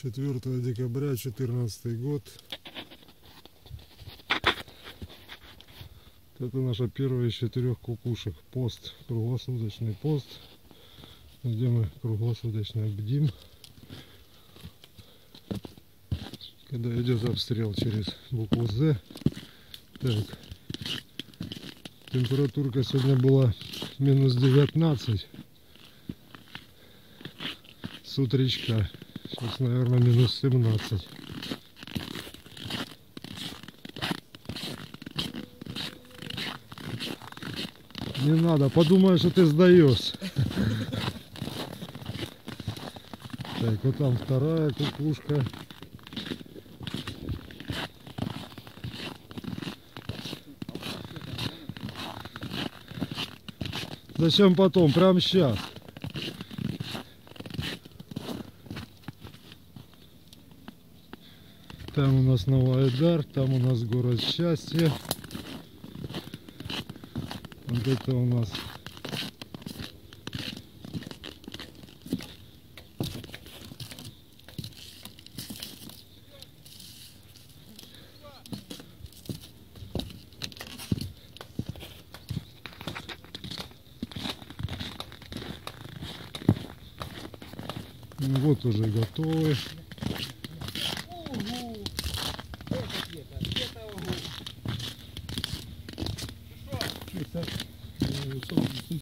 4 декабря 2014 год. Это наша первая из четырех кукушек. Пост, круглосуточный пост, где мы круглосуточно бдим. Когда идет обстрел через букву З. Так. Температурка сегодня была минус 19 с утречка. Сейчас, наверное, минус 17. Не надо, подумай, что ты сдаешь. Так, вот там вторая кукушка. Зачем потом? Прямо сейчас. Там у нас Новоайдар, там у нас город счастья. Вот это у нас Ну, Вот уже готовы. Et ça.